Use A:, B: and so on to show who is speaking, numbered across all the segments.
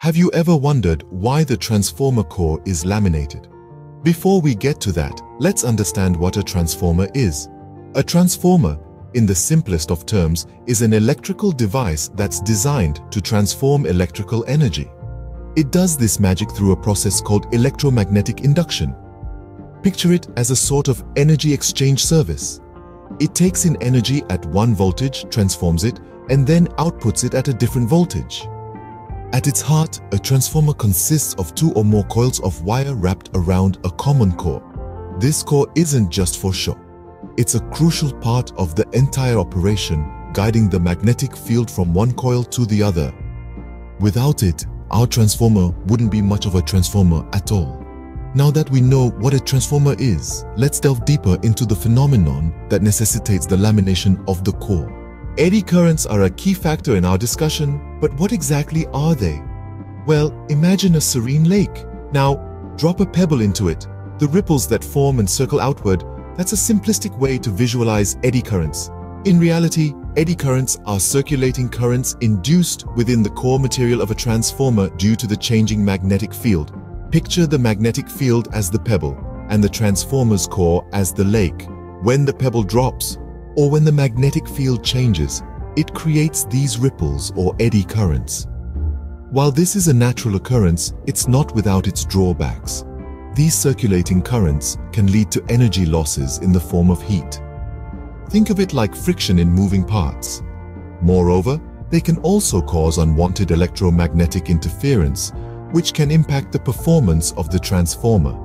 A: Have you ever wondered why the transformer core is laminated? Before we get to that, let's understand what a transformer is. A transformer, in the simplest of terms, is an electrical device that's designed to transform electrical energy. It does this magic through a process called electromagnetic induction. Picture it as a sort of energy exchange service. It takes in energy at one voltage, transforms it, and then outputs it at a different voltage. At its heart, a transformer consists of two or more coils of wire wrapped around a common core. This core isn't just for show. It's a crucial part of the entire operation, guiding the magnetic field from one coil to the other. Without it, our transformer wouldn't be much of a transformer at all. Now that we know what a transformer is, let's delve deeper into the phenomenon that necessitates the lamination of the core. Eddy currents are a key factor in our discussion, but what exactly are they? Well, imagine a serene lake. Now, drop a pebble into it. The ripples that form and circle outward, that's a simplistic way to visualize eddy currents. In reality, eddy currents are circulating currents induced within the core material of a transformer due to the changing magnetic field. Picture the magnetic field as the pebble and the transformer's core as the lake. When the pebble drops, or when the magnetic field changes, it creates these ripples or eddy currents. While this is a natural occurrence, it's not without its drawbacks. These circulating currents can lead to energy losses in the form of heat. Think of it like friction in moving parts. Moreover, they can also cause unwanted electromagnetic interference, which can impact the performance of the transformer.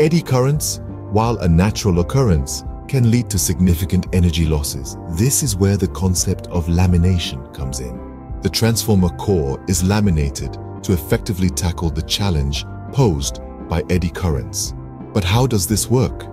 A: Eddy currents, while a natural occurrence, can lead to significant energy losses. This is where the concept of lamination comes in. The transformer core is laminated to effectively tackle the challenge posed by eddy currents. But how does this work?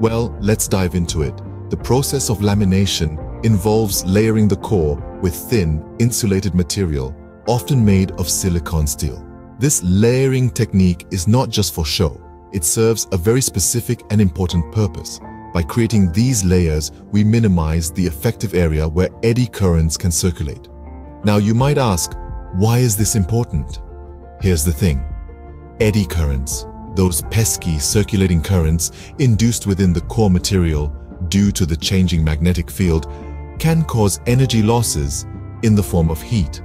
A: Well, let's dive into it. The process of lamination involves layering the core with thin, insulated material, often made of silicon steel. This layering technique is not just for show. It serves a very specific and important purpose. By creating these layers, we minimize the effective area where eddy currents can circulate. Now you might ask, why is this important? Here's the thing. Eddy currents, those pesky circulating currents induced within the core material due to the changing magnetic field, can cause energy losses in the form of heat.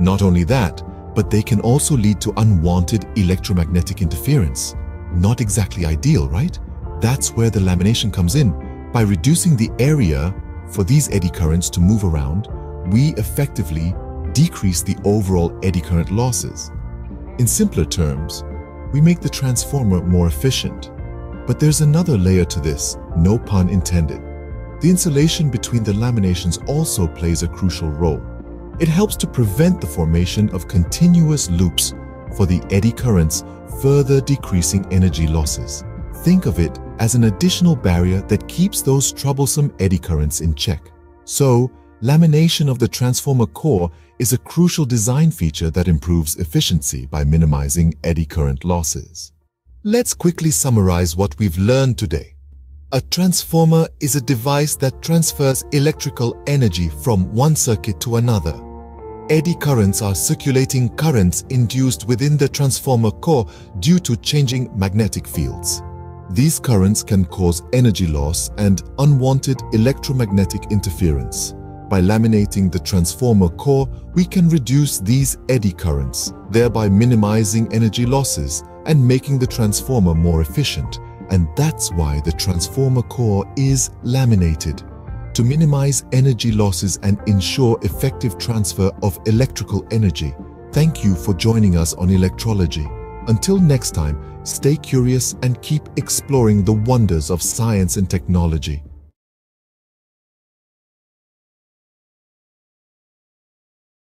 A: Not only that, but they can also lead to unwanted electromagnetic interference. Not exactly ideal, right? That's where the lamination comes in. By reducing the area for these eddy currents to move around, we effectively decrease the overall eddy current losses. In simpler terms, we make the transformer more efficient. But there's another layer to this, no pun intended. The insulation between the laminations also plays a crucial role. It helps to prevent the formation of continuous loops for the eddy currents, further decreasing energy losses. Think of it as an additional barrier that keeps those troublesome eddy currents in check. So, lamination of the transformer core is a crucial design feature that improves efficiency by minimizing eddy current losses. Let's quickly summarize what we've learned today. A transformer is a device that transfers electrical energy from one circuit to another. Eddy currents are circulating currents induced within the transformer core due to changing magnetic fields. These currents can cause energy loss and unwanted electromagnetic interference. By laminating the transformer core, we can reduce these eddy currents, thereby minimizing energy losses and making the transformer more efficient. And that's why the transformer core is laminated, to minimize energy losses and ensure effective transfer of electrical energy. Thank you for joining us on Electrology. Until next time, stay curious and keep exploring the wonders of science and technology.